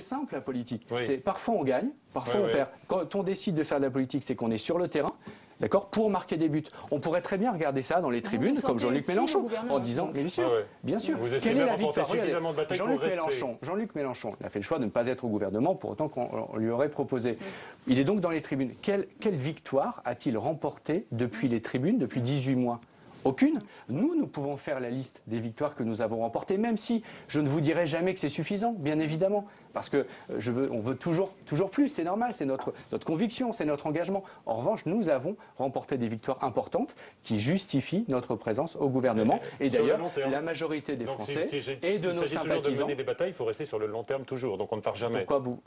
C'est simple la politique. Oui. C'est parfois on gagne, parfois Oui, on oui. perd. Quand on décide de faire de la politique, c'est qu'on est sur le terrain. D'accord Pour marquer des buts. On pourrait très bien regarder ça dans les tribunes, vous comme Jean-Luc Mélenchon, en disant, bien sûr, ouais. bien sûr. Vous Quelle est la victoire Jean-Luc. Mélenchon, Jean-Luc Mélenchon, il a fait le choix de ne pas être au gouvernement, pour autant qu'on on lui aurait proposé. Il est donc dans les tribunes. Quelle, quelle victoire a-t-il remporté depuis les tribunes, depuis 18 mois? Aucune. Nous, nous pouvons faire la liste des victoires que nous avons remportées, même si je ne vous dirai jamais que c'est suffisant, bien évidemment, parce que euh, je veux, on veut toujours, toujours plus, c'est normal, c'est notre, notre conviction, c'est notre engagement. En revanche, nous avons remporté des victoires importantes qui justifient notre présence au gouvernement. Et Sur le d'ailleurs, la majorité des Donc, Français et de il nos toujours de sympathisants. mener des batailles, il faut rester sur le long terme toujours. Donc on ne part jamais. Pourquoi vous